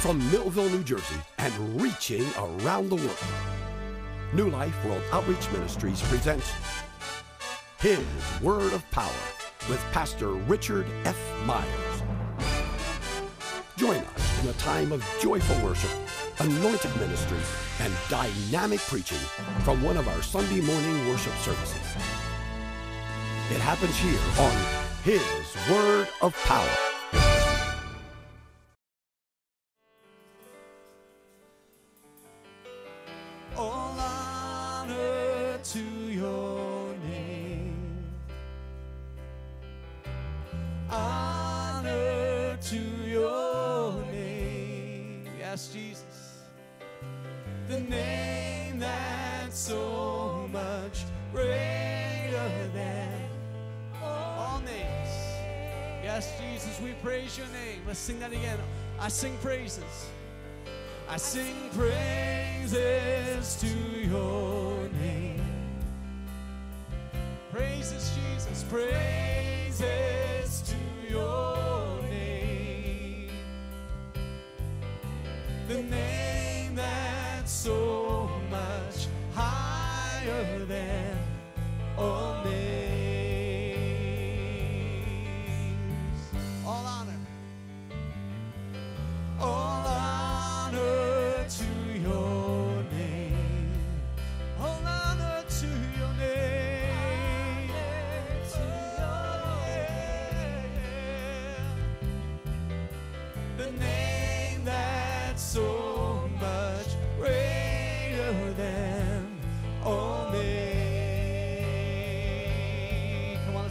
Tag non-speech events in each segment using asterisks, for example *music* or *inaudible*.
from Millville, New Jersey, and reaching around the world. New Life World Outreach Ministries presents His Word of Power with Pastor Richard F. Myers. Join us in a time of joyful worship, anointed ministry, and dynamic preaching from one of our Sunday morning worship services. It happens here on His Word of Power.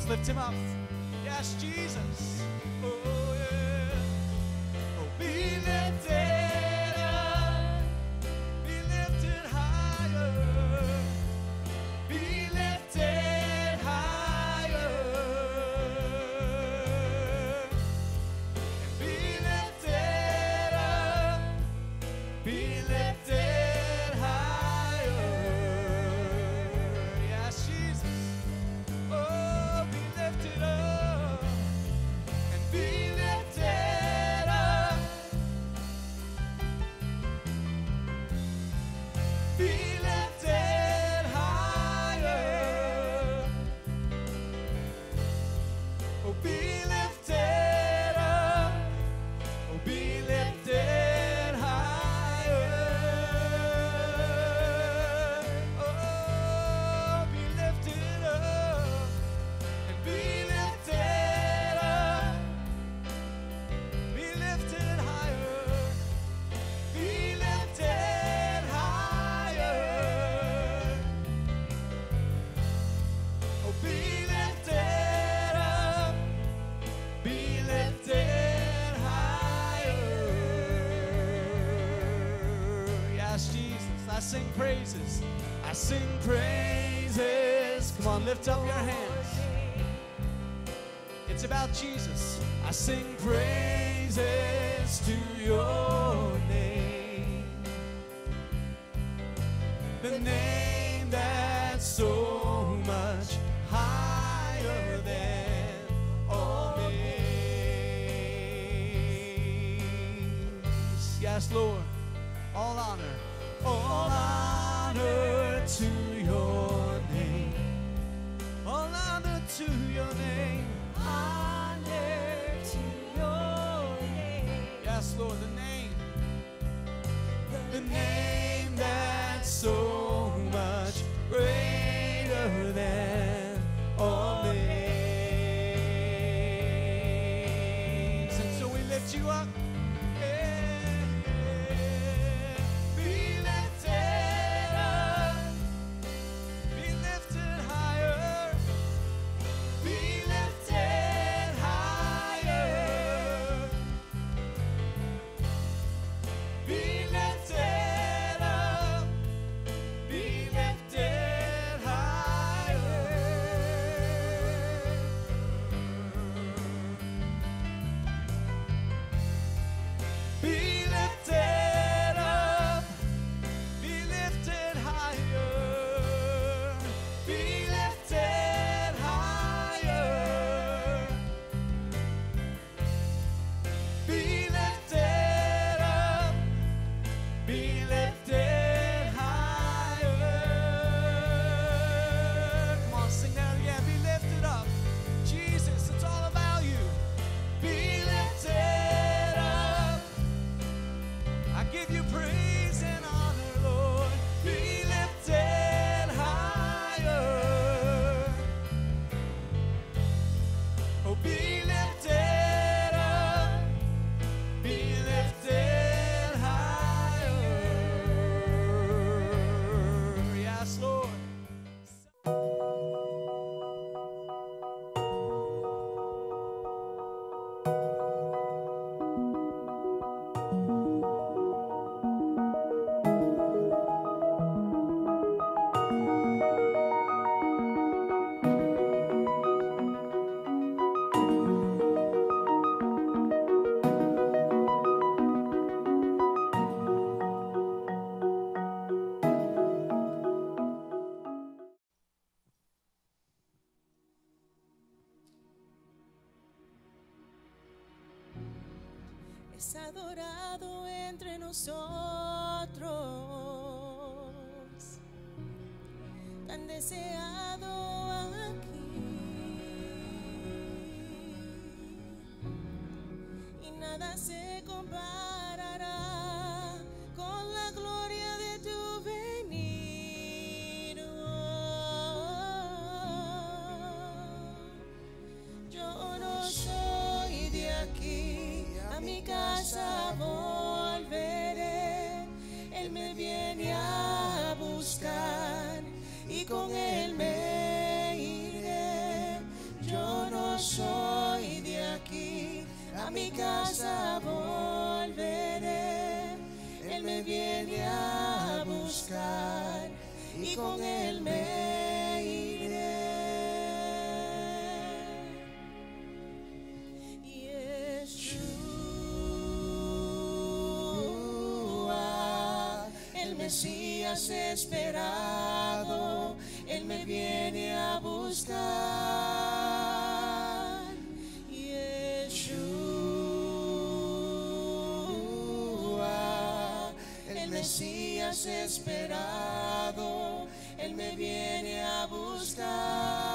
Lift him up. Yes, Jesus. Oh, sing praises to your name. The name that's so much higher than all names. Yes, Lord. All honor. All honor to your name. All honor to your name. Honor Yes, Lord, the name. The name that's it. Mesías esperado, Él me viene a buscar. Yeshua, el Mesías esperado, Él me viene a buscar.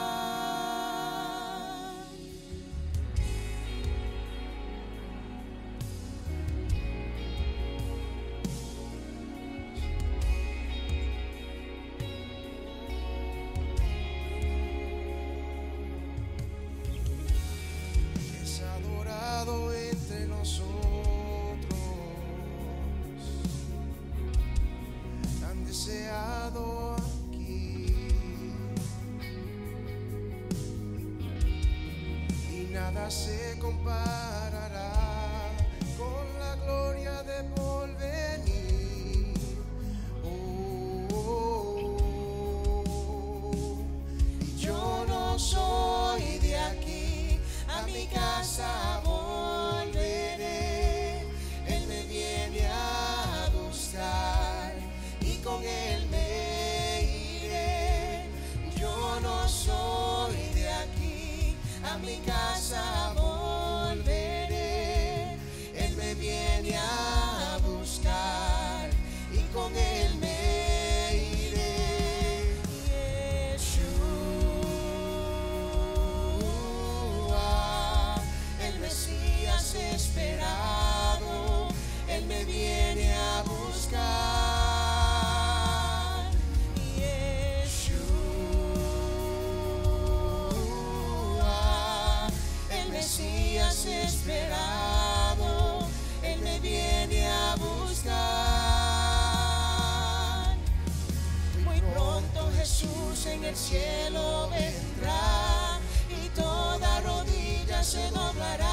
en el cielo vendrá y toda rodilla se doblará.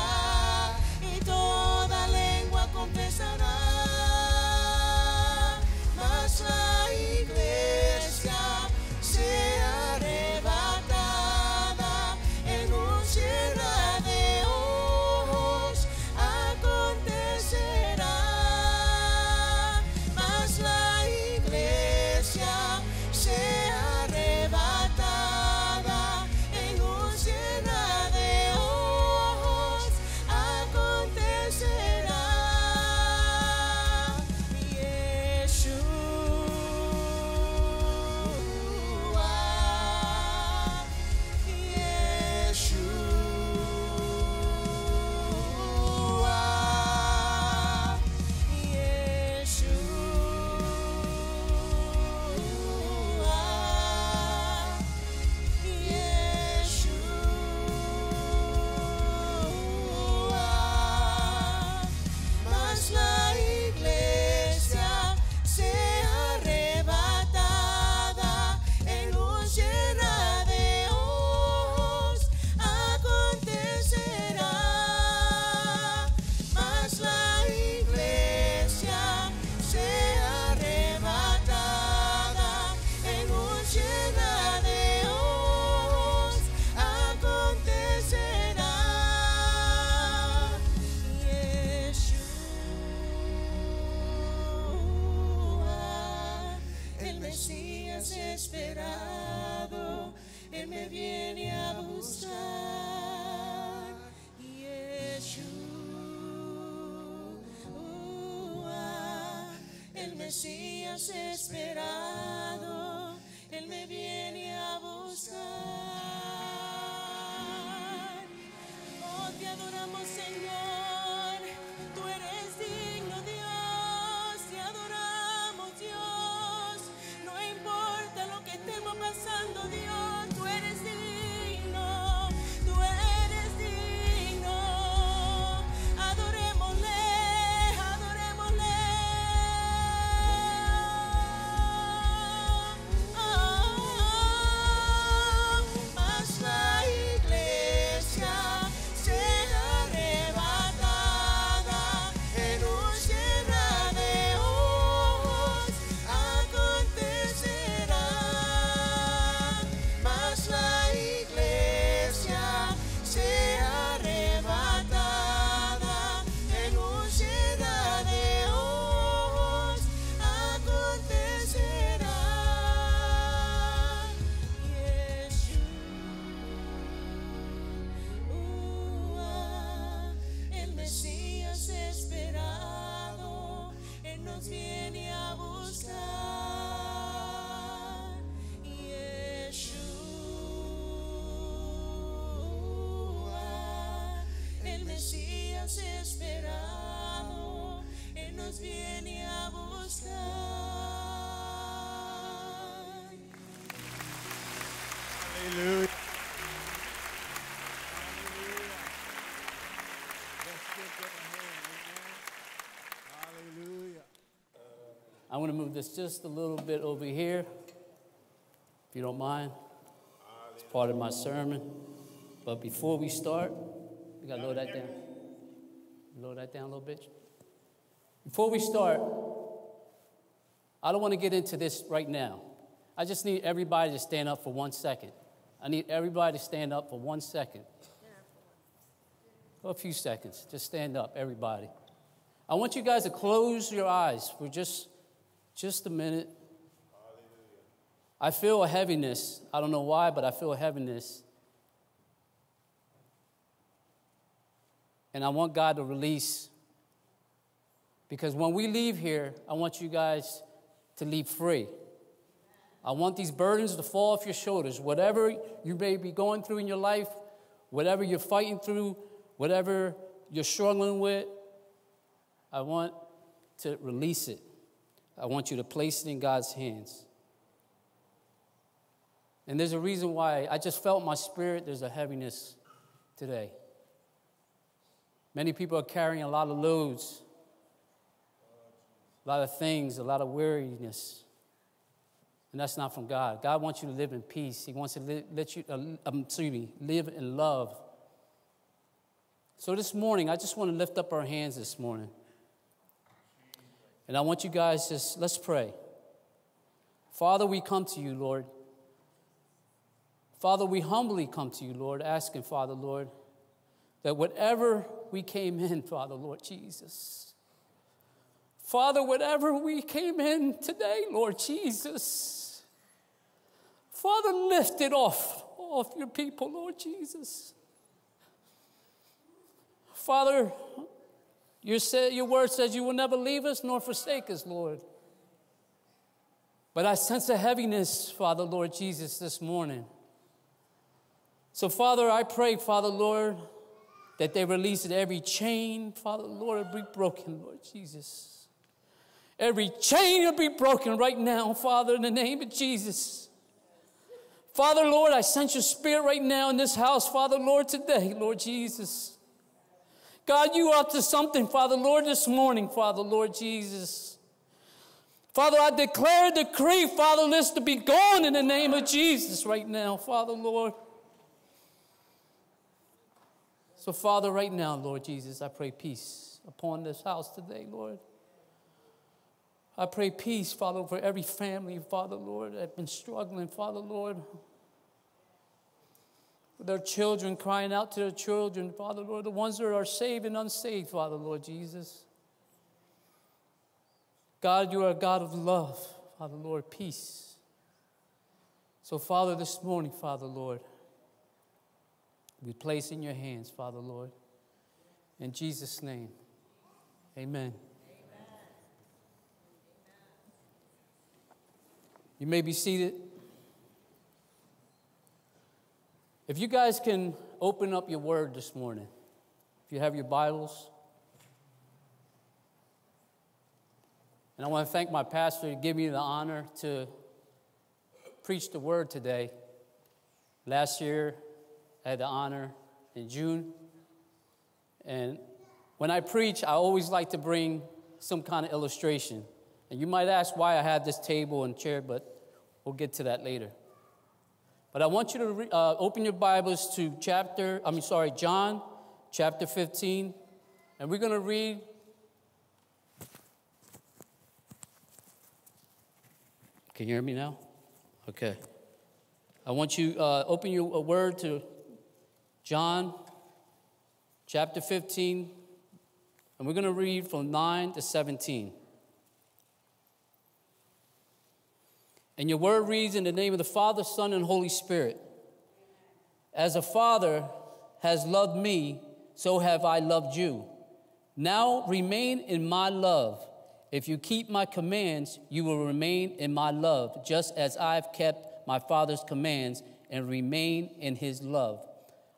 Mesías esperar. I want to move this just a little bit over here, if you don't mind. It's part of my sermon. But before we start, we got to lower that down. Lower that down a little bit. Before we start, I don't want to get into this right now. I just need everybody to stand up for one second. I need everybody to stand up for one second. A few seconds. Just stand up, everybody. I want you guys to close your eyes for just, just a minute. I feel a heaviness. I don't know why, but I feel a heaviness. And I want God to release. Because when we leave here, I want you guys to leave free. I want these burdens to fall off your shoulders. Whatever you may be going through in your life, whatever you're fighting through, whatever you're struggling with, I want to release it. I want you to place it in God's hands. And there's a reason why I just felt my spirit, there's a heaviness today. Many people are carrying a lot of loads, a lot of things, a lot of weariness. And that's not from God. God wants you to live in peace. He wants to li- let you, uh, um, excuse me, live in love. So this morning, I just want to lift up our hands this morning. And I want you guys just, let's pray. Father, we come to you, Lord. Father, we humbly come to you, Lord, asking, Father, Lord, that whatever we came in, *laughs* Father, Lord Jesus, Father, whatever we came in today, Lord Jesus, Father, lift it off, off your people, Lord Jesus. Father, your, say, your word says you will never leave us nor forsake us, Lord. But I sense a heaviness, Father, Lord Jesus, this morning. So, Father, I pray, Father, Lord, that they release every chain, Father, Lord, be broken, Lord Jesus. Every chain will be broken right now, Father, in the name of Jesus. Father, Lord, I sense your spirit right now in this house, Father, Lord, today, Lord Jesus. God, you are up to something, Father, Lord, this morning, Father, Lord Jesus. Father, I declare, a decree, Father, this to be gone in the name of Jesus right now, Father, Lord. So, Father, right now, Lord Jesus, I pray peace upon this house today, Lord. I pray peace, Father, for every family, Father, Lord, that have been struggling, Father, Lord. Their children crying out to their children, Father, Lord, the ones that are saved and unsaved, Father, Lord Jesus. God, you are a God of love, Father, Lord, peace. So, Father, this morning, Father, Lord, we place in your hands, Father, Lord. In Jesus' name, amen. You may be seated. If you guys can open up your word this morning, if you have your Bibles. And I want to thank my pastor to give me the honor to preach the word today. Last year, I had the honor in June. And when I preach, I always like to bring some kind of illustration. And you might ask why I have this table and chair, but we'll get to that later. But I want you to re- uh, open your Bibles to chapter, I mean, sorry, John chapter 15. And we're going to read Can you hear me now? Okay. I want you uh, open your a word to John chapter 15, and we're going to read from 9 to 17. And your word reads in the name of the Father, Son, and Holy Spirit. As a father has loved me, so have I loved you. Now remain in my love. If you keep my commands, you will remain in my love, just as I've kept my Father's commands and remain in his love.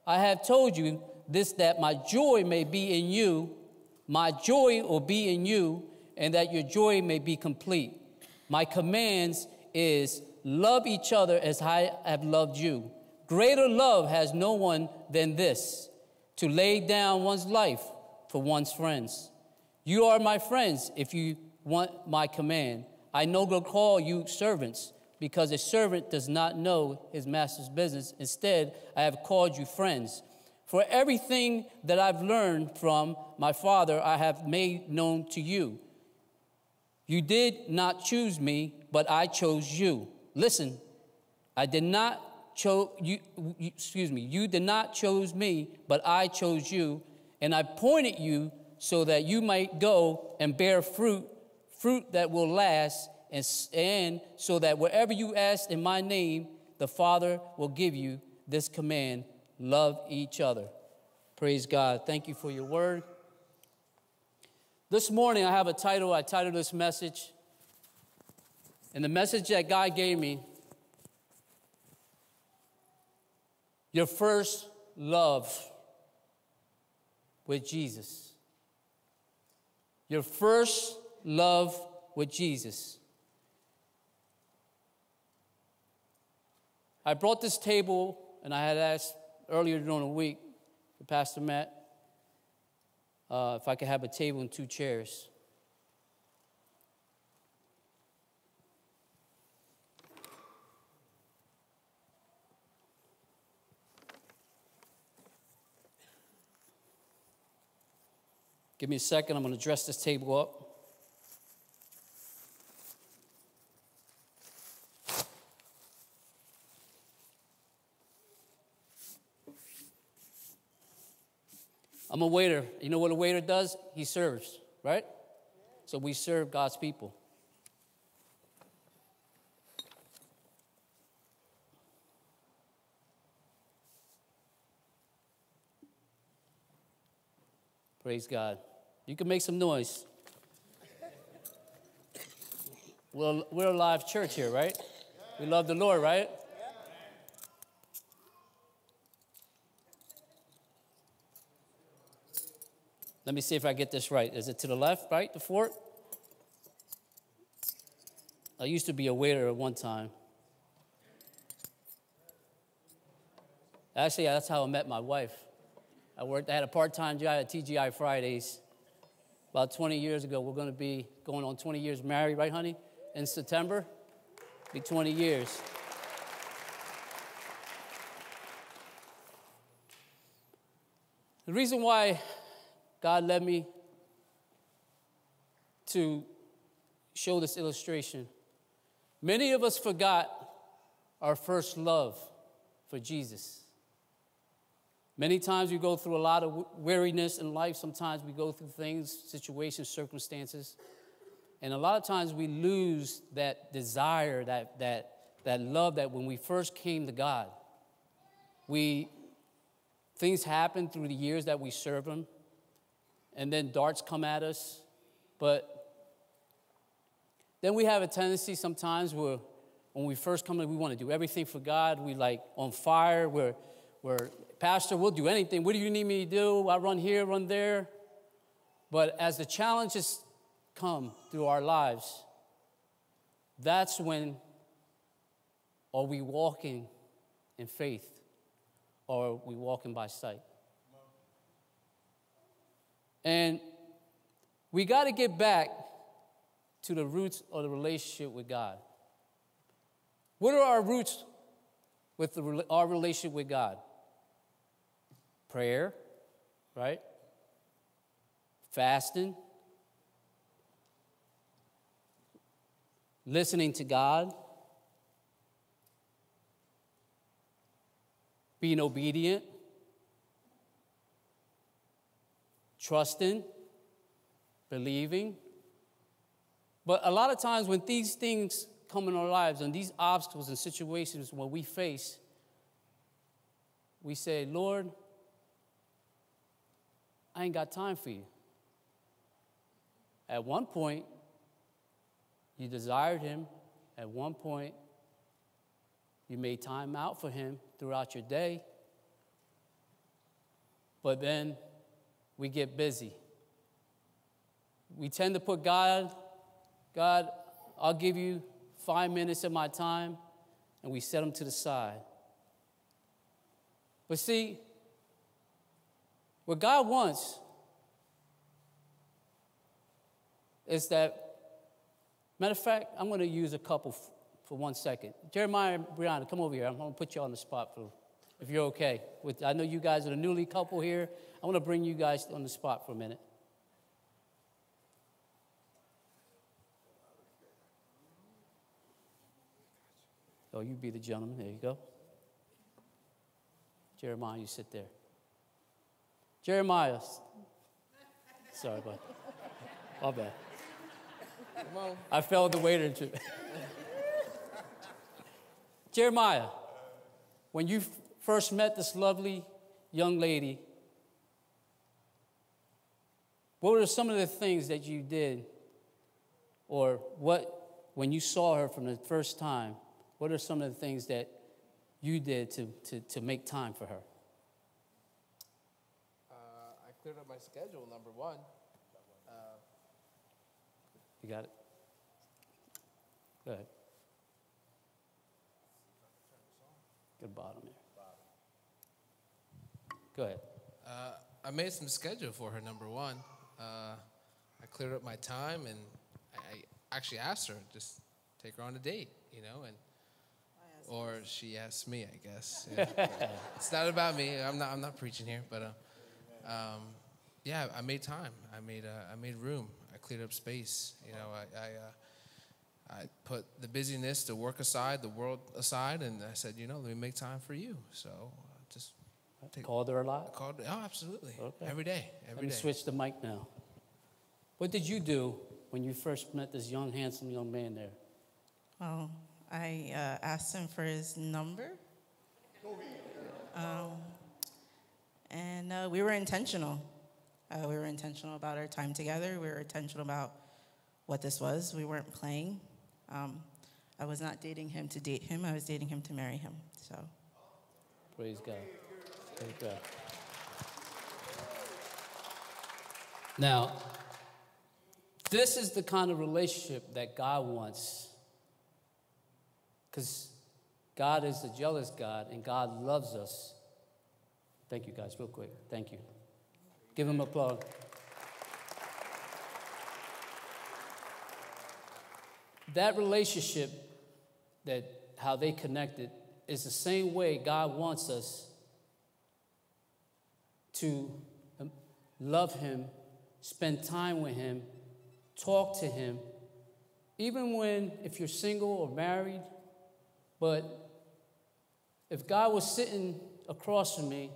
I have told you this that my joy may be in you, my joy will be in you, and that your joy may be complete. My commands is love each other as I have loved you. Greater love has no one than this to lay down one's life for one's friends. You are my friends if you want my command. I no longer call you servants because a servant does not know his master's business. Instead, I have called you friends. For everything that I've learned from my Father, I have made known to you. You did not choose me, but I chose you. Listen, I did not chose you, excuse me, you did not choose me, but I chose you, and I pointed you so that you might go and bear fruit, fruit that will last, and, and so that wherever you ask in my name, the Father will give you this command love each other. Praise God. Thank you for your word. This morning, I have a title. I titled this message. And the message that God gave me your first love with Jesus. Your first love with Jesus. I brought this table, and I had asked earlier during the week for Pastor Matt uh, if I could have a table and two chairs. Give me a second, I'm going to dress this table up. I'm a waiter. You know what a waiter does? He serves, right? So we serve God's people. Praise God. You can make some noise. Well, we're a live church here, right? We love the Lord, right? Let me see if I get this right. Is it to the left, right, the fort? I used to be a waiter at one time. Actually, that's how I met my wife. I worked, I had a part time job at TGI Fridays about 20 years ago. We're going to be going on 20 years married, right, honey? In September, be 20 years. The reason why God led me to show this illustration. Many of us forgot our first love for Jesus. Many times we go through a lot of weariness in life. Sometimes we go through things, situations, circumstances. And a lot of times we lose that desire, that, that, that love that when we first came to God, we, things happen through the years that we serve Him and then darts come at us. But then we have a tendency sometimes where when we first come in, we want to do everything for God. We like on fire. We're, we're, Pastor, we'll do anything. What do you need me to do? I run here, run there. But as the challenges come through our lives, that's when are we walking in faith or are we walking by sight? And we got to get back to the roots of the relationship with God. What are our roots with the, our relationship with God? Prayer, right? Fasting, listening to God, being obedient, trusting, believing. But a lot of times when these things come in our lives and these obstacles and situations when we face, we say, Lord, I ain't got time for you. At one point, you desired him. At one point, you made time out for him throughout your day. But then we get busy. We tend to put God, God, I'll give you five minutes of my time, and we set them to the side. But see, what God wants is that, matter of fact, I'm going to use a couple for one second. Jeremiah and Brianna, come over here. I'm going to put you on the spot for, if you're okay. With, I know you guys are the newly couple here. I want to bring you guys on the spot for a minute. Oh, you be the gentleman. There you go. Jeremiah, you sit there. Jeremiah. Sorry, bud. My bad. On. I failed the waiter to. Jeremiah, when you f- first met this lovely young lady, what were some of the things that you did, or what, when you saw her from the first time, what are some of the things that you did to, to, to make time for her? Uh, I cleared up my schedule, number one. Uh, You got it? Go ahead. Good bottom here. Go ahead. uh, I made some schedule for her, number one. Uh, I cleared up my time and I, I actually asked her, just take her on a date, you know, and or she asked me, I guess. *laughs* Yeah. it's not about me. I'm not. I'm not preaching here, but uh, um, yeah, I made time. I made. Uh, I made room. I cleared up space. You know, I. I, uh, I put the busyness, the work aside, the world aside, and I said, you know, let me make time for you. So take, Called her a lot? called. Oh, absolutely. Okay. Every day. Every Let day. me switch the mic now. What did you do when you first met this young, handsome young man there? Well, I uh, asked him for his number. Um, and uh, we were intentional. Uh, we were intentional about our time together. We were intentional about what this was. We weren't playing. Um, I was not dating him to date him. I was dating him to marry him. So Praise God. Praise God. Now, this is the kind of relationship that God wants. Because God is a jealous God and God loves us. Thank you, guys, real quick. Thank you. Give him a plug. That relationship, that how they connected, is the same way God wants us to um, love Him, spend time with Him, talk to Him, even when, if you're single or married, but if God was sitting across from me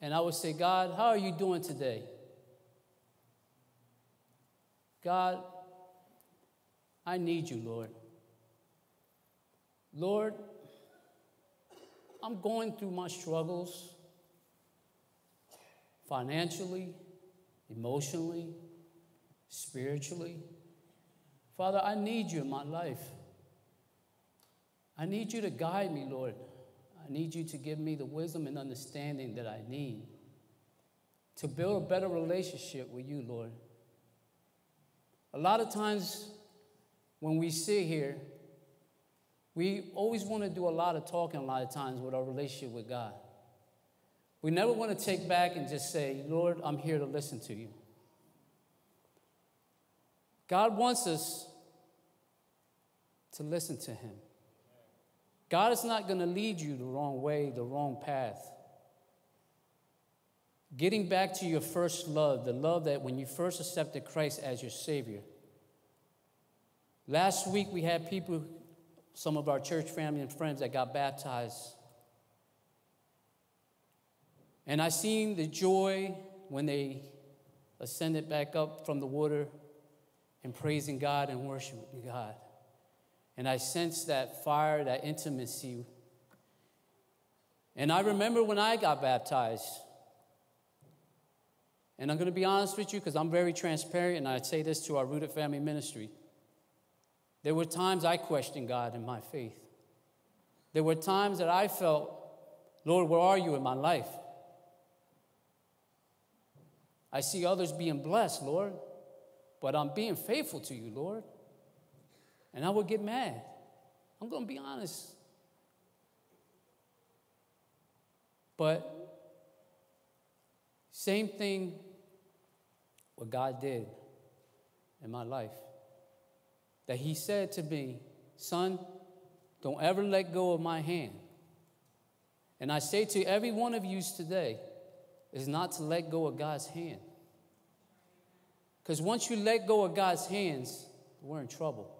and I would say, God, how are you doing today? God, I need you, Lord. Lord, I'm going through my struggles financially, emotionally, spiritually. Father, I need you in my life. I need you to guide me, Lord. I need you to give me the wisdom and understanding that I need to build a better relationship with you, Lord. A lot of times when we sit here, we always want to do a lot of talking a lot of times with our relationship with God. We never want to take back and just say, Lord, I'm here to listen to you. God wants us to listen to Him. God is not going to lead you the wrong way, the wrong path. Getting back to your first love, the love that when you first accepted Christ as your Savior. Last week we had people, some of our church family and friends that got baptized. And I seen the joy when they ascended back up from the water and praising God and worshiping God. And I sensed that fire, that intimacy. And I remember when I got baptized. And I'm going to be honest with you because I'm very transparent, and I say this to our rooted family ministry. There were times I questioned God in my faith. There were times that I felt, Lord, where are you in my life? I see others being blessed, Lord, but I'm being faithful to you, Lord. And I would get mad. I'm going to be honest. But same thing what God did in my life. That He said to me, Son, don't ever let go of my hand. And I say to every one of you today, is not to let go of God's hand. Because once you let go of God's hands, we're in trouble.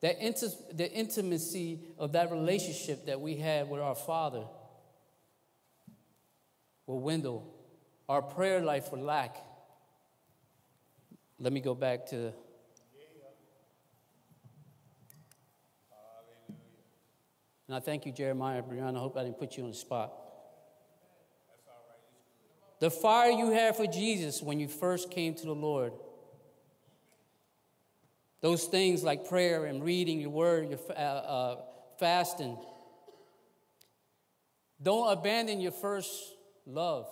That inti- the intimacy of that relationship that we had with our Father will dwindle. Our prayer life will lack. Let me go back to. And I thank you, Jeremiah, Brianna. I hope I didn't put you on the spot. The fire you had for Jesus when you first came to the Lord. Those things like prayer and reading your word, your uh, uh, fasting. Don't abandon your first love.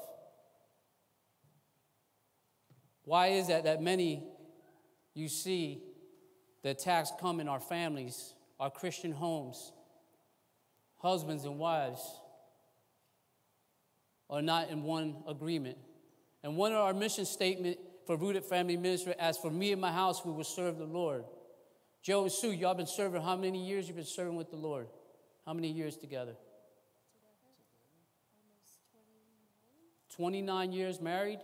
Why is that that many you see the attacks come in our families, our Christian homes, husbands and wives are not in one agreement. And one of our mission statement for Rooted Family Ministry, as for me and my house, we will serve the Lord. Joe and Sue, y'all been serving how many years you've been serving with the Lord? How many years together? 29 years married?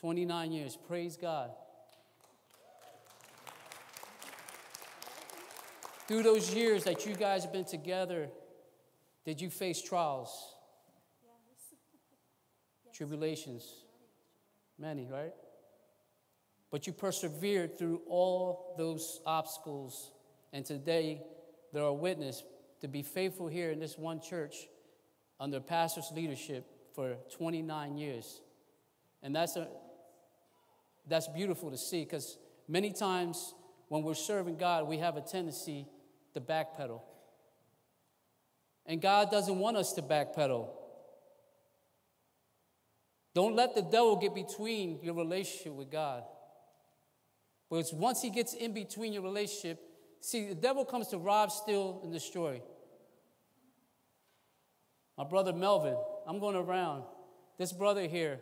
29 years. Praise God. Through those years that you guys have been together, did you face trials? Tribulations? Many, right? But you persevered through all those obstacles. And today, there are witness to be faithful here in this one church under pastor's leadership for 29 years. And that's, a, that's beautiful to see because many times when we're serving God, we have a tendency to backpedal. And God doesn't want us to backpedal. Don't let the devil get between your relationship with God. Because once he gets in between your relationship, see, the devil comes to rob, steal, and destroy. My brother Melvin, I'm going around. This brother here,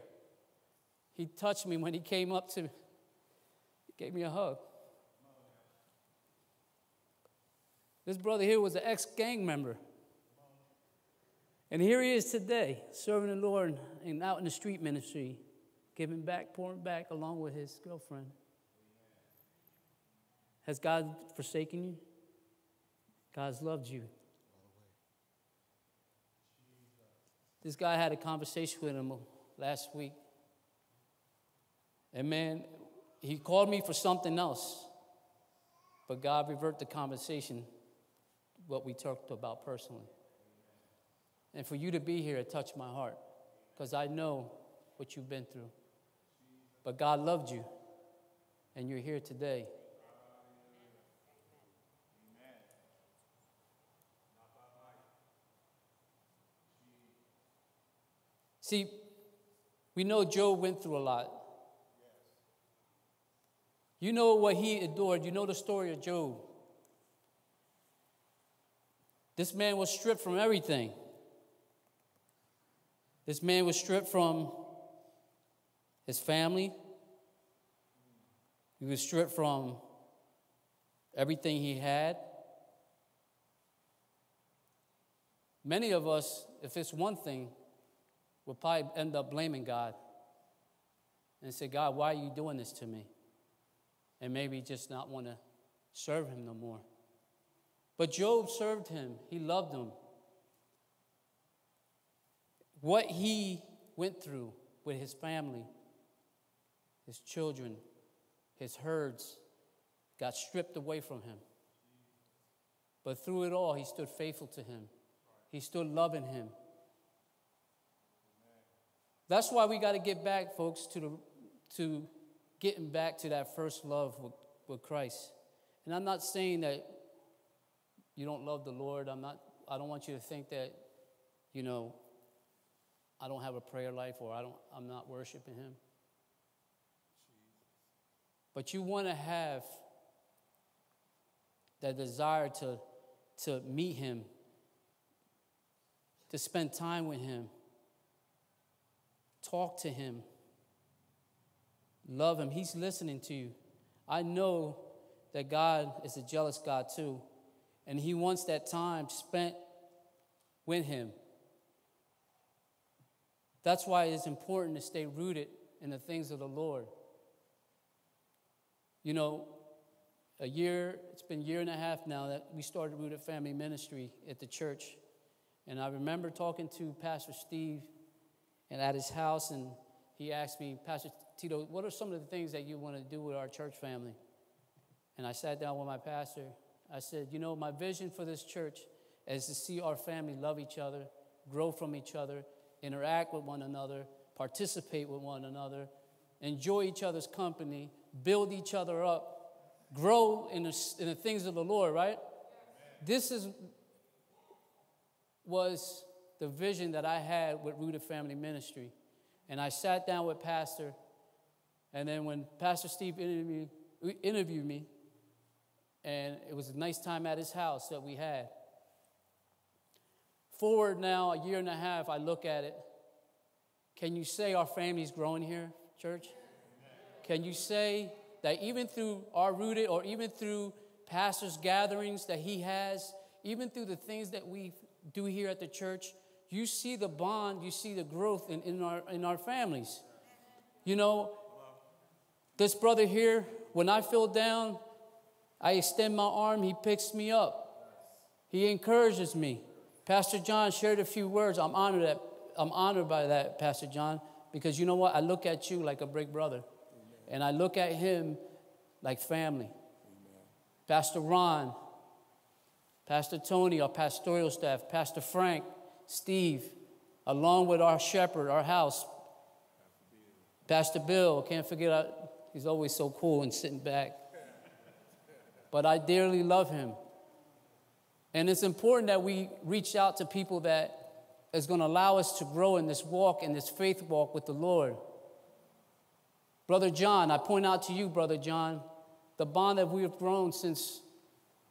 he touched me when he came up to me. He gave me a hug. This brother here was an ex gang member. And here he is today, serving the Lord and out in the street ministry, giving back, pouring back along with his girlfriend. Has God forsaken you? God's loved you. This guy had a conversation with him last week. And man, he called me for something else. But God reverted the conversation, what we talked about personally. And for you to be here, it touched my heart because I know what you've been through. But God loved you, and you're here today. See, we know Job went through a lot. You know what he endured. You know the story of Job. This man was stripped from everything. This man was stripped from his family. He was stripped from everything he had. Many of us, if it's one thing, will probably end up blaming God and say, God, why are you doing this to me? And maybe just not want to serve him no more. But Job served him, he loved him. What he went through with his family, his children, his herds got stripped away from him. But through it all, he stood faithful to him. He stood loving him. That's why we got to get back, folks, to, the, to getting back to that first love with, with Christ. And I'm not saying that you don't love the Lord. I'm not, I don't want you to think that, you know, I don't have a prayer life or I don't, I'm not worshiping Him. But you want to have that desire to, to meet Him, to spend time with Him, talk to Him, love Him. He's listening to you. I know that God is a jealous God too, and He wants that time spent with Him. That's why it's important to stay rooted in the things of the Lord. You know, a year, it's been a year and a half now that we started Rooted Family Ministry at the church. And I remember talking to Pastor Steve and at his house, and he asked me, Pastor Tito, what are some of the things that you want to do with our church family? And I sat down with my pastor. I said, You know, my vision for this church is to see our family love each other, grow from each other, interact with one another, participate with one another, enjoy each other's company, build each other up, grow in the, in the things of the Lord, right? This is was the vision that I had with Rooted Family Ministry. And I sat down with Pastor, and then when Pastor Steve interviewed, interviewed me, and it was a nice time at his house that we had. Forward now, a year and a half, I look at it. Can you say our family's growing here, church? Can you say that even through our rooted or even through pastors' gatherings that he has, even through the things that we do here at the church, you see the bond, you see the growth in, in, our, in our families. You know, this brother here, when I feel down, I extend my arm, he picks me up. He encourages me. Pastor John shared a few words. I'm honored that I'm honored by that, Pastor John, because you know what? I look at you like a big brother. And I look at him like family. Amen. Pastor Ron, Pastor Tony, our pastoral staff, Pastor Frank, Steve, along with our shepherd, our house, Pastor Bill, can't forget, uh, he's always so cool and sitting back. But I dearly love him. And it's important that we reach out to people that is going to allow us to grow in this walk, in this faith walk with the Lord. Brother John, I point out to you, Brother John, the bond that we have grown since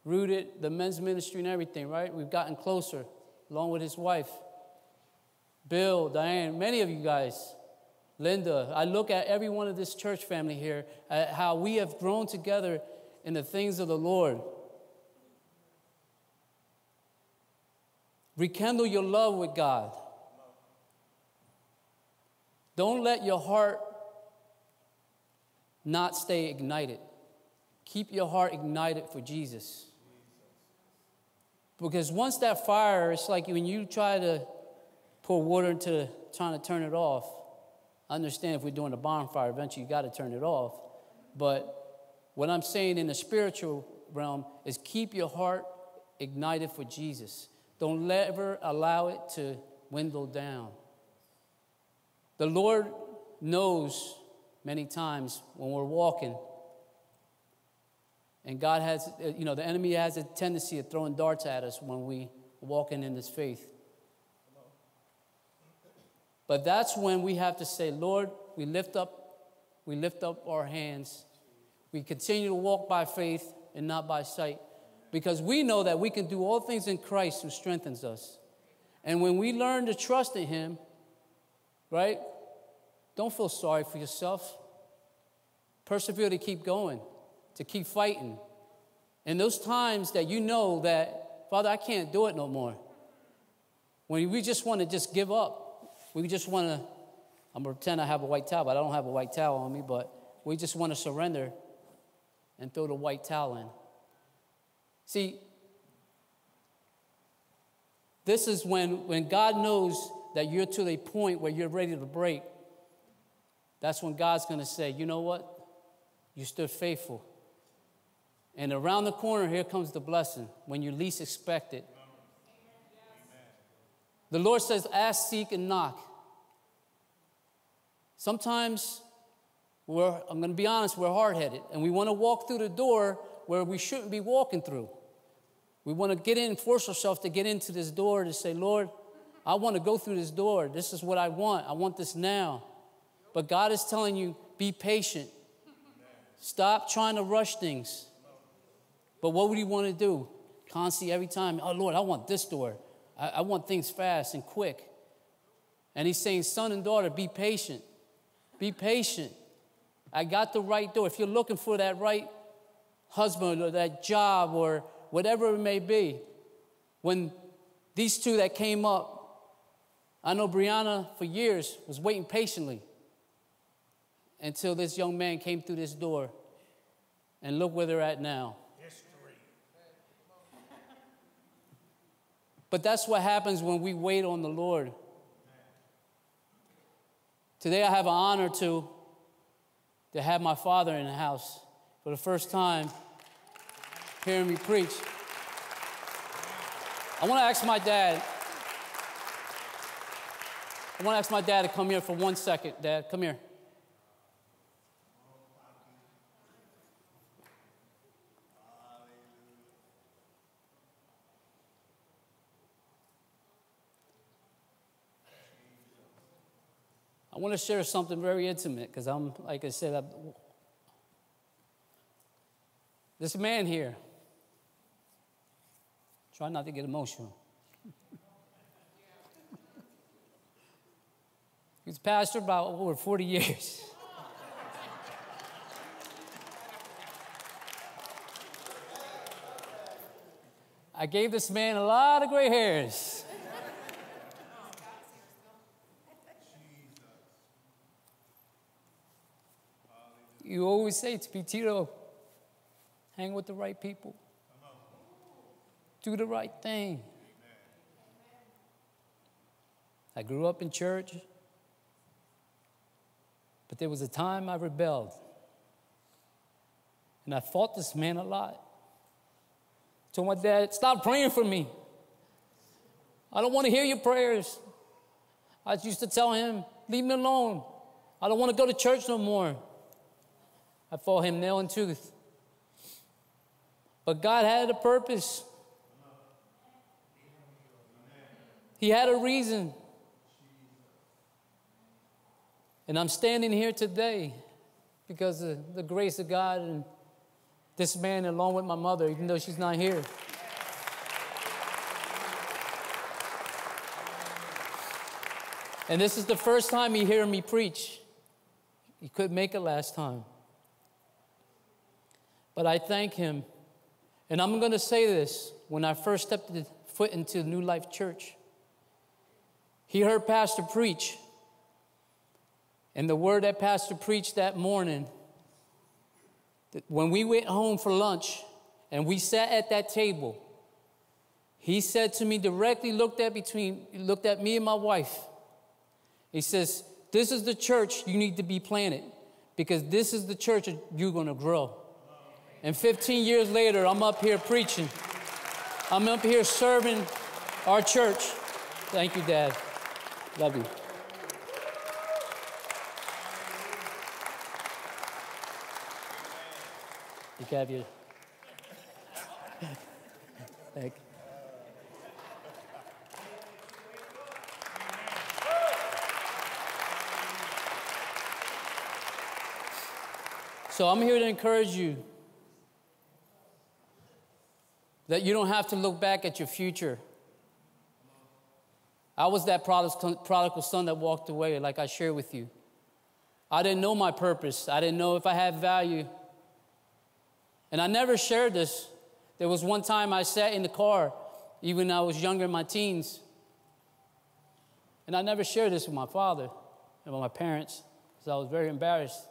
rooted the men's ministry and everything, right? We've gotten closer, along with his wife. Bill, Diane, many of you guys, Linda, I look at every one of this church family here, at how we have grown together in the things of the Lord. Rekindle your love with God. Don't let your heart not stay ignited. Keep your heart ignited for Jesus. Because once that fire, it's like when you try to pour water into trying to turn it off. I understand if we're doing a bonfire, eventually you got to turn it off. But what I'm saying in the spiritual realm is keep your heart ignited for Jesus. Don't ever allow it to dwindle down. The Lord knows many times when we're walking. And God has, you know, the enemy has a tendency of throwing darts at us when we walking in this faith. But that's when we have to say, Lord, we lift up, we lift up our hands. We continue to walk by faith and not by sight. Because we know that we can do all things in Christ who strengthens us. And when we learn to trust in Him, right? Don't feel sorry for yourself. Persevere to keep going, to keep fighting. In those times that you know that, Father, I can't do it no more. When we just want to just give up, we just want to, I'm going to pretend I have a white towel, but I don't have a white towel on me, but we just want to surrender and throw the white towel in. See, this is when, when God knows that you're to the point where you're ready to break. That's when God's going to say, you know what? You stood faithful. And around the corner, here comes the blessing when you least expect it. The Lord says, ask, seek, and knock. Sometimes we're, I'm going to be honest, we're hard headed, and we want to walk through the door where we shouldn't be walking through. We want to get in, force ourselves to get into this door to say, Lord, I want to go through this door. This is what I want. I want this now. But God is telling you, be patient. Stop trying to rush things. But what would you want to do? Constantly, every time, oh Lord, I want this door. I, I want things fast and quick. And he's saying, son and daughter, be patient. Be patient. I got the right door. If you're looking for that right husband or that job or whatever it may be, when these two that came up, I know Brianna for years was waiting patiently until this young man came through this door. And look where they're at now. But that's what happens when we wait on the Lord. Today I have an honor to, to have my father in the house for the first time hearing me preach. I want to ask my dad. I want to ask my dad to come here for one second. Dad, come here. I want to share something very intimate because I'm, like I said, I'm, this man here, try not to get emotional. *laughs* He's pastor about over 40 years. *laughs* I gave this man a lot of gray hairs. *laughs* You always say to me, Tito, hang with the right people, do the right thing. I grew up in church, but there was a time I rebelled. And I fought this man a lot. Told my dad, stop praying for me. I don't want to hear your prayers. I used to tell him, leave me alone. I don't want to go to church no more. I fought him nail and tooth. But God had a purpose. He had a reason. And I'm standing here today because of the grace of God and this man, along with my mother, even though she's not here. And this is the first time you hear me preach. He couldn't make it last time. But I thank him. And I'm going to say this when I first stepped foot into New Life Church. He heard Pastor preach. And the word that Pastor preached that morning, that when we went home for lunch and we sat at that table, he said to me directly, looked at between, looked at me and my wife. He says, This is the church you need to be planted because this is the church you're going to grow. And 15 years later, I'm up here preaching. I'm up here serving our church. Thank you, Dad. Love you. You can have your. *laughs* Thank you. So I'm here to encourage you that you don't have to look back at your future. I was that prodigal son that walked away, like I shared with you. I didn't know my purpose, I didn't know if I had value. And I never shared this. There was one time I sat in the car, even I was younger in my teens, and I never shared this with my father and with my parents because I was very embarrassed.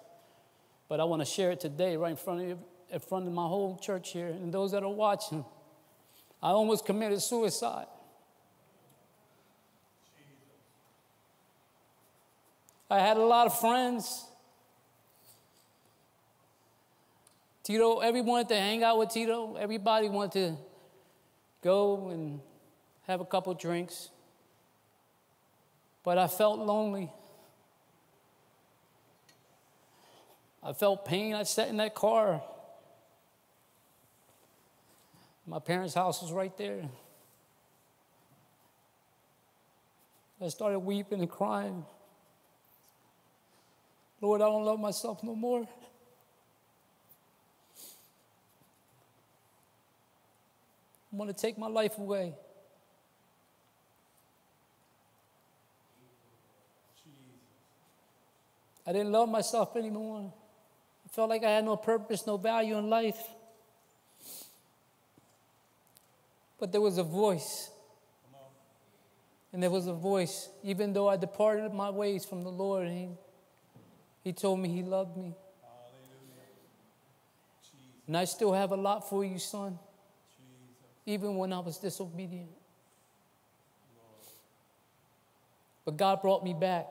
But I want to share it today right in front of you, in front of my whole church here and those that are watching. I almost committed suicide. I had a lot of friends. Tito, everyone wanted to hang out with Tito. Everybody wanted to go and have a couple drinks. But I felt lonely. I felt pain. I sat in that car. My parents' house was right there. I started weeping and crying. Lord, I don't love myself no more. I want to take my life away. I didn't love myself anymore. I felt like I had no purpose, no value in life. But there was a voice. And there was a voice, even though I departed my ways from the Lord, He, told me He loved me. And I still have a lot for you, son, even when I was disobedient. But God brought me back.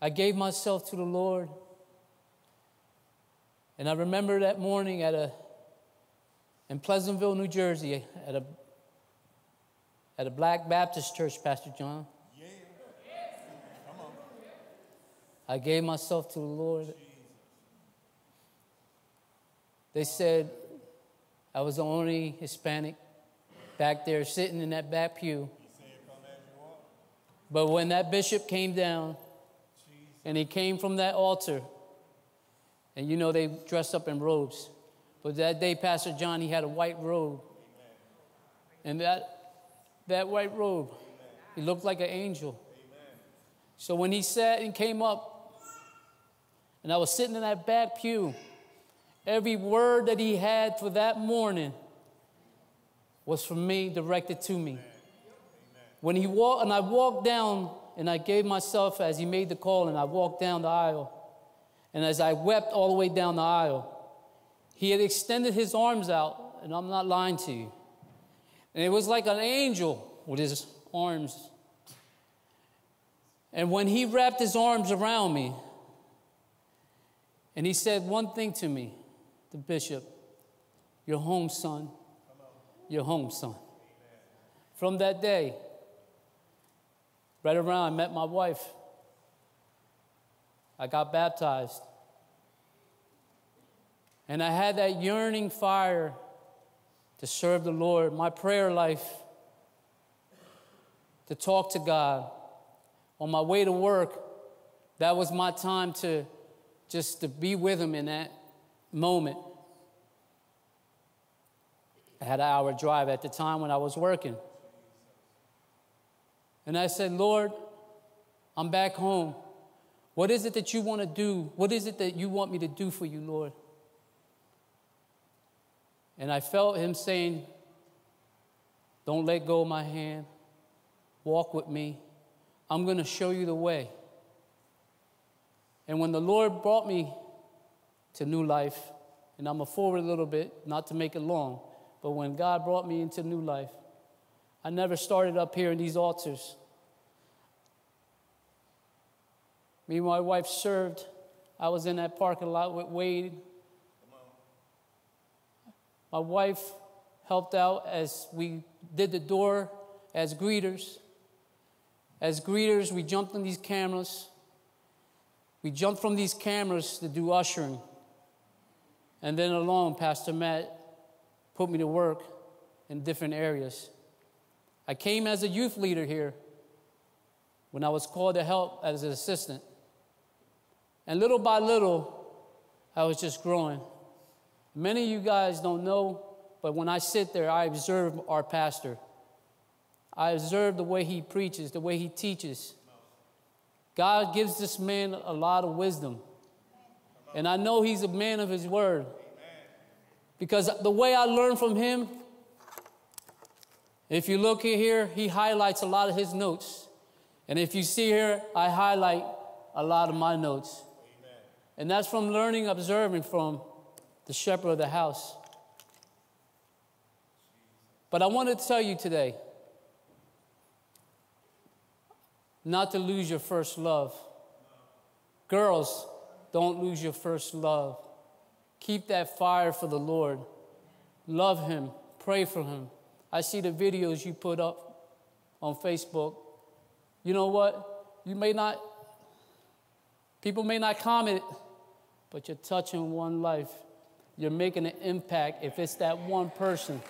I gave myself to the Lord. And I remember that morning at a in Pleasantville, New Jersey, at a at a black Baptist church, Pastor John. Yeah. Come on. I gave myself to the Lord. They said I was the only Hispanic back there sitting in that back pew. But when that bishop came down and he came from that altar. And you know, they dressed up in robes. But that day, Pastor John, he had a white robe. And that, that white robe, he looked like an angel. So when he sat and came up, and I was sitting in that back pew, every word that he had for that morning was from me, directed to me. When he walked, and I walked down and I gave myself as he made the call, and I walked down the aisle. And as I wept all the way down the aisle, he had extended his arms out, and I'm not lying to you. And it was like an angel with his arms. And when he wrapped his arms around me, and he said one thing to me, the bishop, You're home, son. You're home, son. From that day, Right around, I met my wife. I got baptized. And I had that yearning fire to serve the Lord, my prayer life, to talk to God. On my way to work, that was my time to just to be with Him in that moment. I had an hour drive at the time when I was working. And I said, Lord, I'm back home. What is it that you want to do? What is it that you want me to do for you, Lord? And I felt him saying, Don't let go of my hand. Walk with me. I'm going to show you the way. And when the Lord brought me to new life, and I'm a forward a little bit, not to make it long, but when God brought me into new life, I never started up here in these altars. Me and my wife served. I was in that parking lot with Wade. My wife helped out as we did the door as greeters. As greeters, we jumped on these cameras. We jumped from these cameras to do ushering. And then along, Pastor Matt put me to work in different areas. I came as a youth leader here when I was called to help as an assistant. And little by little, I was just growing. Many of you guys don't know, but when I sit there, I observe our pastor. I observe the way he preaches, the way he teaches. God gives this man a lot of wisdom. And I know he's a man of his word. Because the way I learn from him, if you look here, he highlights a lot of his notes. And if you see here, I highlight a lot of my notes. And that's from learning, observing from the shepherd of the house. But I want to tell you today not to lose your first love. Girls, don't lose your first love. Keep that fire for the Lord. Love Him. Pray for Him. I see the videos you put up on Facebook. You know what? You may not, people may not comment, but you're touching one life. You're making an impact if it's that one person.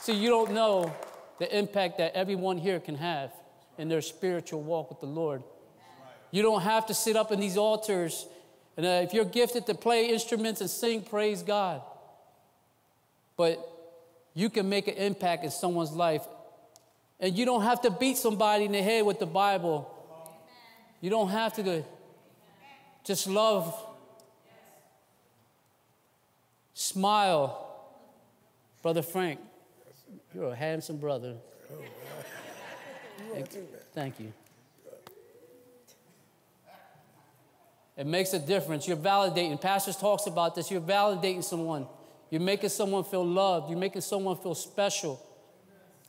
See, you don't know the impact that everyone here can have in their spiritual walk with the Lord. You don't have to sit up in these altars and uh, if you're gifted to play instruments and sing, praise God. But you can make an impact in someone's life. And you don't have to beat somebody in the head with the Bible. You don't have to do Just love. Smile. Brother Frank, you're a handsome brother. Thank you. It makes a difference. You're validating. Pastors talks about this. You're validating someone. You're making someone feel loved. You're making someone feel special.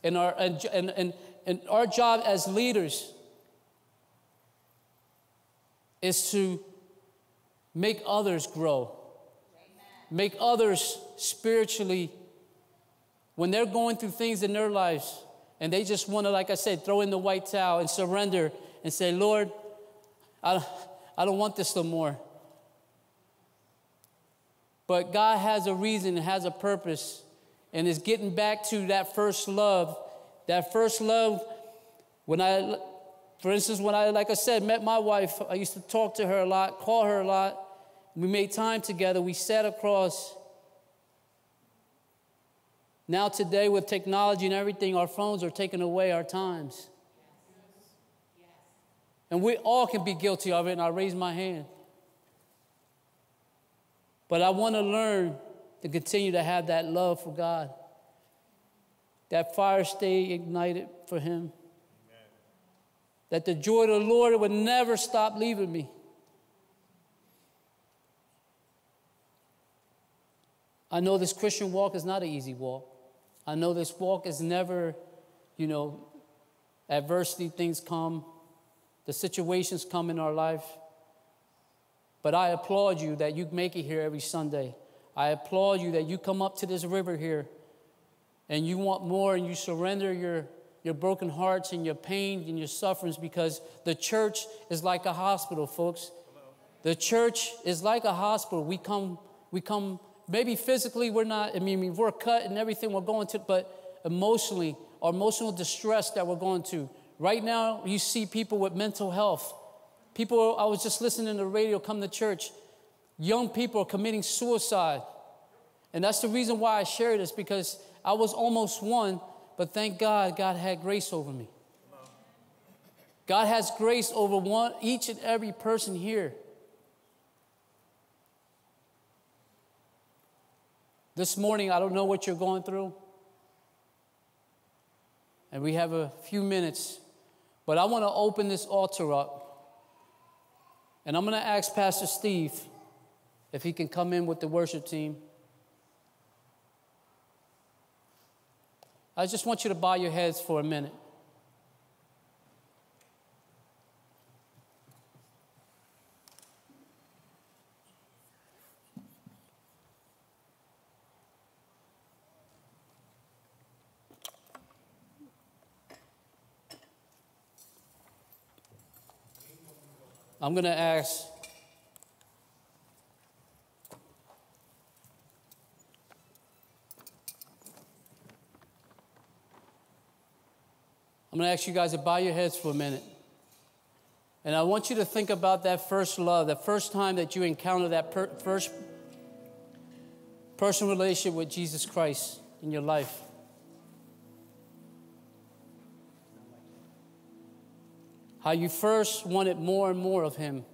And our, and, and, and our job as leaders is to make others grow, make others spiritually, when they're going through things in their lives and they just want to, like I said, throw in the white towel and surrender and say, Lord, I, I don't want this no more. But God has a reason has a purpose, and is getting back to that first love. That first love, when I, for instance, when I, like I said, met my wife, I used to talk to her a lot, call her a lot. We made time together. We sat across. Now, today, with technology and everything, our phones are taking away our times. And we all can be guilty of it, and I raise my hand. But I want to learn to continue to have that love for God, that fire stay ignited for Him, Amen. that the joy of the Lord would never stop leaving me. I know this Christian walk is not an easy walk. I know this walk is never, you know, adversity, things come, the situations come in our life. But I applaud you that you make it here every Sunday. I applaud you that you come up to this river here and you want more and you surrender your, your broken hearts and your pain and your sufferings because the church is like a hospital, folks. The church is like a hospital. We come, we come, maybe physically we're not, I mean, we're cut and everything we're going to, but emotionally, our emotional distress that we're going to, Right now, you see people with mental health. People, I was just listening to the radio come to church. Young people are committing suicide. And that's the reason why I share this because I was almost one, but thank God, God had grace over me. God has grace over one, each and every person here. This morning, I don't know what you're going through. And we have a few minutes but I want to open this altar up. And I'm going to ask Pastor Steve if he can come in with the worship team. I just want you to bow your heads for a minute. I'm going to ask I'm going to ask you guys to bow your heads for a minute. And I want you to think about that first love, the first time that you encountered that per- first personal relationship with Jesus Christ in your life. How you first wanted more and more of Him.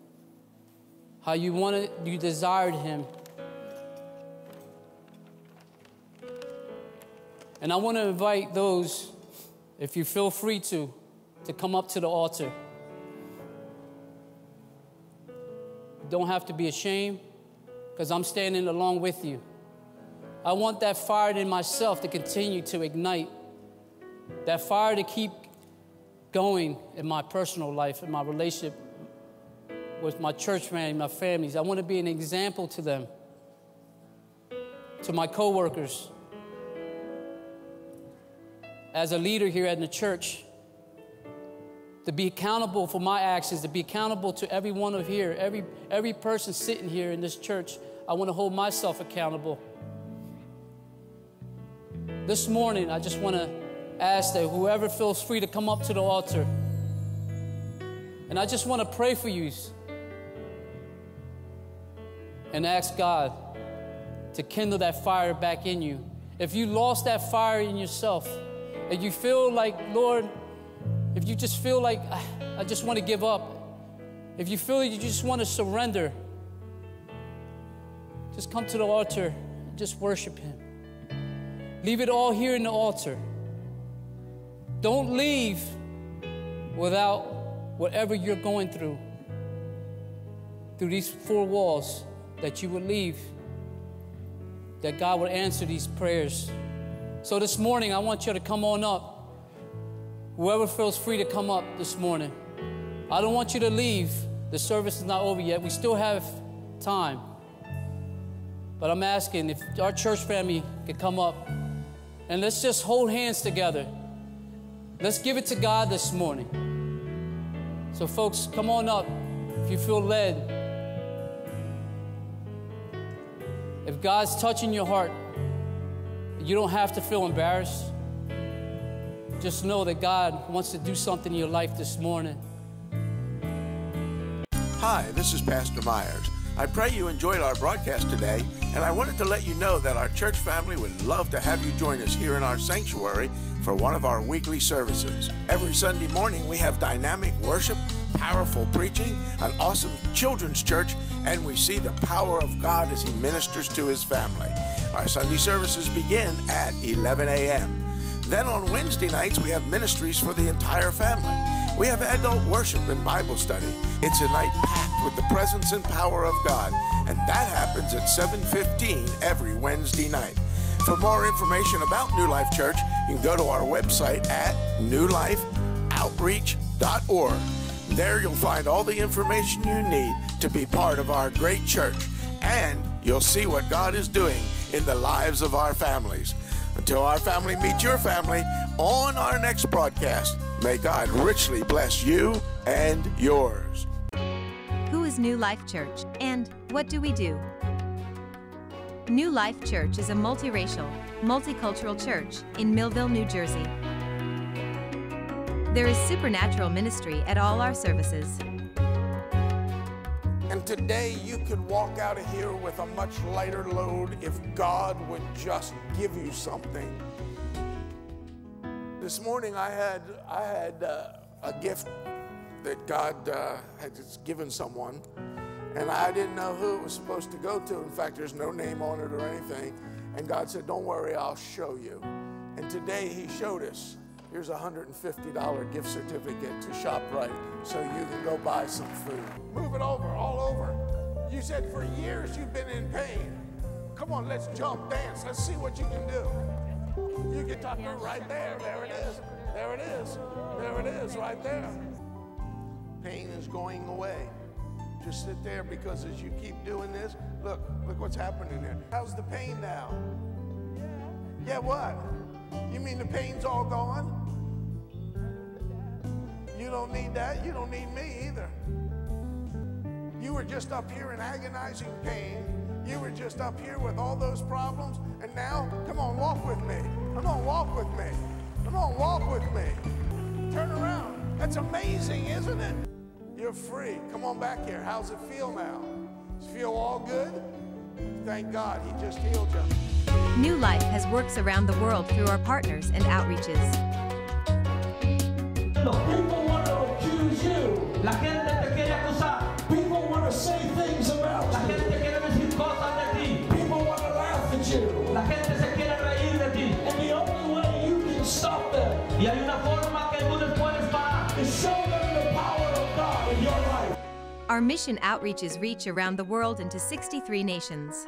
How you wanted, you desired Him. And I want to invite those, if you feel free to, to come up to the altar. Don't have to be ashamed because I'm standing along with you. I want that fire in myself to continue to ignite, that fire to keep going in my personal life, in my relationship with my church family, my families. I want to be an example to them, to my coworkers. As a leader here at the church, to be accountable for my actions, to be accountable to every one of here, every, every person sitting here in this church. I want to hold myself accountable. This morning, I just want to ask that whoever feels free to come up to the altar. And I just want to pray for you and ask God to kindle that fire back in you. If you lost that fire in yourself, and you feel like, Lord, if you just feel like, ah, I just want to give up, if you feel you just want to surrender, just come to the altar and just worship Him. Leave it all here in the altar. Don't leave without whatever you're going through, through these four walls, that you would leave, that God would answer these prayers. So this morning, I want you to come on up. Whoever feels free to come up this morning. I don't want you to leave. The service is not over yet. We still have time. But I'm asking if our church family could come up and let's just hold hands together. Let's give it to God this morning. So, folks, come on up if you feel led. If God's touching your heart, you don't have to feel embarrassed. Just know that God wants to do something in your life this morning. Hi, this is Pastor Myers. I pray you enjoyed our broadcast today, and I wanted to let you know that our church family would love to have you join us here in our sanctuary for one of our weekly services. Every Sunday morning, we have dynamic worship, powerful preaching, an awesome children's church, and we see the power of God as He ministers to His family. Our Sunday services begin at 11 a.m. Then on Wednesday nights, we have ministries for the entire family. We have adult worship and Bible study. It's a night packed with the presence and power of God, and that happens at 7:15 every Wednesday night. For more information about New Life Church, you can go to our website at newlifeoutreach.org. There you'll find all the information you need to be part of our great church, and you'll see what God is doing in the lives of our families. Until our family meets your family on our next broadcast, may God richly bless you and yours. Who is New Life Church and what do we do? New Life Church is a multiracial, multicultural church in Millville, New Jersey. There is supernatural ministry at all our services. And today you could walk out of here with a much lighter load if God would just give you something. This morning I had I had uh, a gift that God uh, had given someone, and I didn't know who it was supposed to go to. In fact, there's no name on it or anything. And God said, "Don't worry, I'll show you." And today He showed us. Here's a $150 gift certificate to ShopRite so you can go buy some food. Move it over, all over. You said for years you've been in pain. Come on, let's jump, dance. Let's see what you can do. You can her right there. There it is. There it is. There it is, right there. Pain is going away. Just sit there because as you keep doing this, look, look what's happening there. How's the pain now? Yeah, Yeah, what? You mean the pain's all gone? You don't need that. You don't need me either. You were just up here in agonizing pain. You were just up here with all those problems. And now, come on, walk with me. Come on, walk with me. Come on, walk with me. Turn around. That's amazing, isn't it? You're free. Come on back here. How's it feel now? Does it feel all good? Thank God he just healed you. New Life has works around the world through our partners and outreaches. The People want to accuse you. Our mission outreaches reach around the world into 63 nations.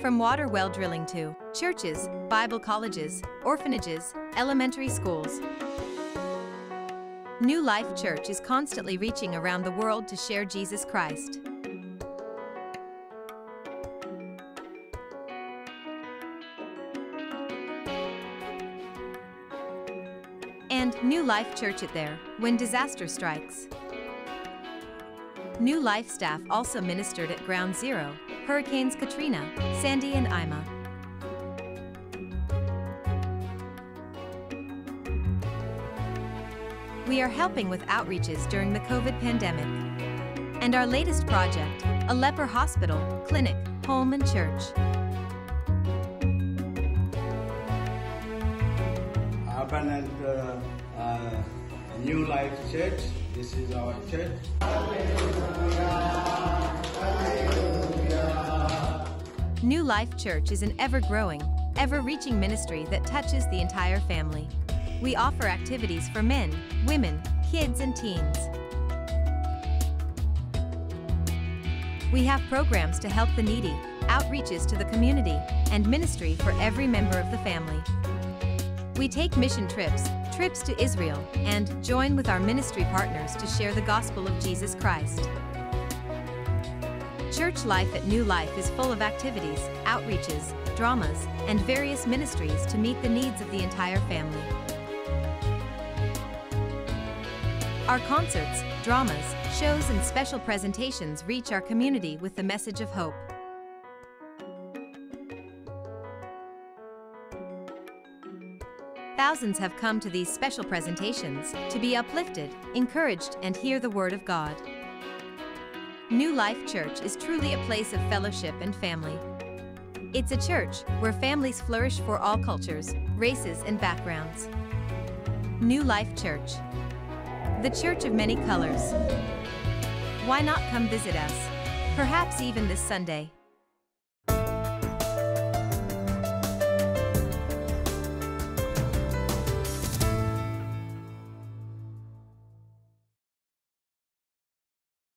From water well drilling to churches, Bible colleges, orphanages, elementary schools. New Life Church is constantly reaching around the world to share Jesus Christ. And New Life Church it there when disaster strikes. New Life staff also ministered at Ground Zero, Hurricanes Katrina, Sandy, and Irma. We are helping with outreaches during the COVID pandemic. And our latest project, a leper hospital, clinic, home, and church. Abundant uh, uh, New Life Church. This is our church. New Life Church is an ever growing, ever reaching ministry that touches the entire family. We offer activities for men, women, kids, and teens. We have programs to help the needy, outreaches to the community, and ministry for every member of the family. We take mission trips, trips to Israel, and join with our ministry partners to share the gospel of Jesus Christ. Church life at New Life is full of activities, outreaches, dramas, and various ministries to meet the needs of the entire family. Our concerts, dramas, shows, and special presentations reach our community with the message of hope. Thousands have come to these special presentations to be uplifted, encouraged, and hear the Word of God. New Life Church is truly a place of fellowship and family. It's a church where families flourish for all cultures, races, and backgrounds. New Life Church, the church of many colors. Why not come visit us? Perhaps even this Sunday.